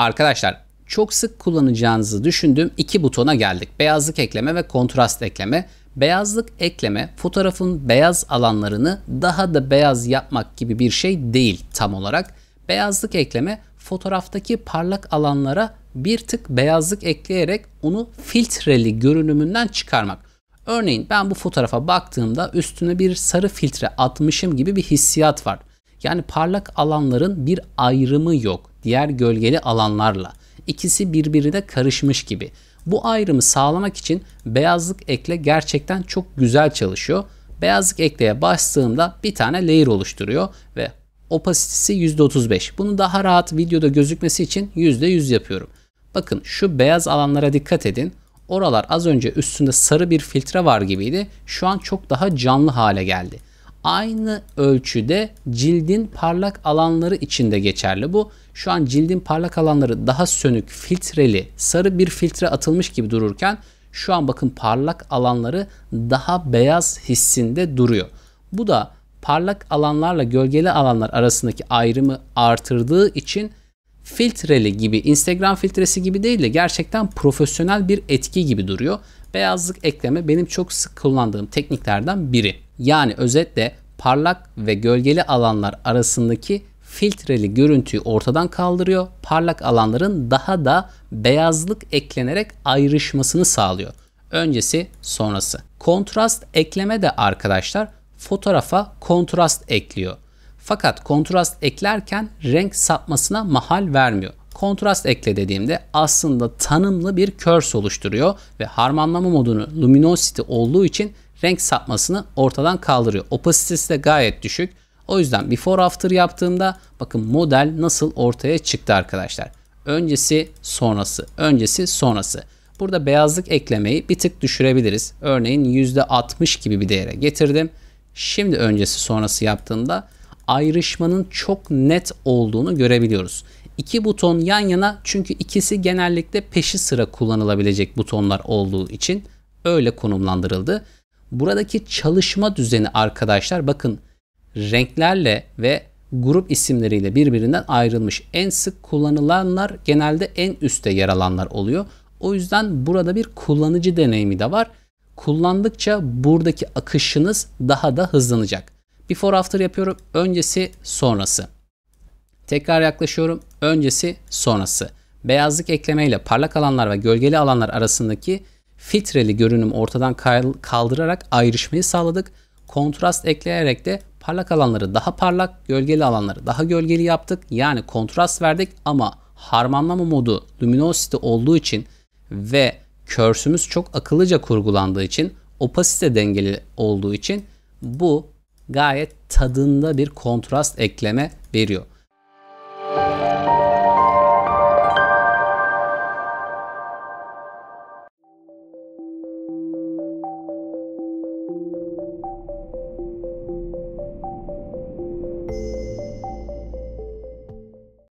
Arkadaşlar çok sık kullanacağınızı düşündüğüm iki butona geldik. Beyazlık ekleme ve kontrast ekleme. Beyazlık ekleme fotoğrafın beyaz alanlarını daha da beyaz yapmak gibi bir şey değil tam olarak. Beyazlık ekleme fotoğraftaki parlak alanlara bir tık beyazlık ekleyerek onu filtreli görünümünden çıkarmak. Örneğin ben bu fotoğrafa baktığımda üstüne bir sarı filtre atmışım gibi bir hissiyat var. Yani parlak alanların bir ayrımı yok diğer gölgeli alanlarla. İkisi birbirine karışmış gibi. Bu ayrımı sağlamak için beyazlık ekle gerçekten çok güzel çalışıyor. Beyazlık ekleye bastığımda bir tane layer oluşturuyor ve opasitesi %35. Bunu daha rahat videoda gözükmesi için %100 yapıyorum. Bakın şu beyaz alanlara dikkat edin. Oralar az önce üstünde sarı bir filtre var gibiydi. Şu an çok daha canlı hale geldi. Aynı ölçüde cildin parlak alanları içinde geçerli bu. Şu an cildin parlak alanları daha sönük, filtreli, sarı bir filtre atılmış gibi dururken şu an bakın parlak alanları daha beyaz hissinde duruyor. Bu da parlak alanlarla gölgeli alanlar arasındaki ayrımı artırdığı için filtreli gibi Instagram filtresi gibi değil de gerçekten profesyonel bir etki gibi duruyor. Beyazlık ekleme benim çok sık kullandığım tekniklerden biri. Yani özetle parlak ve gölgeli alanlar arasındaki filtreli görüntüyü ortadan kaldırıyor. Parlak alanların daha da beyazlık eklenerek ayrışmasını sağlıyor. Öncesi sonrası. Kontrast ekleme de arkadaşlar fotoğrafa kontrast ekliyor. Fakat kontrast eklerken renk sapmasına mahal vermiyor. Kontrast ekle dediğimde aslında tanımlı bir curse oluşturuyor ve harmanlama modunu luminosity olduğu için renk sapmasını ortadan kaldırıyor. Opasitesi de gayet düşük. O yüzden before after yaptığımda bakın model nasıl ortaya çıktı arkadaşlar. Öncesi sonrası, öncesi sonrası. Burada beyazlık eklemeyi bir tık düşürebiliriz. Örneğin %60 gibi bir değere getirdim. Şimdi öncesi sonrası yaptığımda ayrışmanın çok net olduğunu görebiliyoruz. İki buton yan yana çünkü ikisi genellikle peşi sıra kullanılabilecek butonlar olduğu için öyle konumlandırıldı. Buradaki çalışma düzeni arkadaşlar bakın renklerle ve grup isimleriyle birbirinden ayrılmış. En sık kullanılanlar genelde en üstte yer alanlar oluyor. O yüzden burada bir kullanıcı deneyimi de var. Kullandıkça buradaki akışınız daha da hızlanacak. Before after yapıyorum. Öncesi sonrası. Tekrar yaklaşıyorum. Öncesi sonrası. Beyazlık eklemeyle parlak alanlar ve gölgeli alanlar arasındaki filtreli görünüm ortadan kaldırarak ayrışmayı sağladık. Kontrast ekleyerek de parlak alanları daha parlak, gölgeli alanları daha gölgeli yaptık. Yani kontrast verdik ama harmanlama modu luminosity olduğu için ve körsümüz çok akıllıca kurgulandığı için opasite dengeli olduğu için bu gayet tadında bir kontrast ekleme veriyor.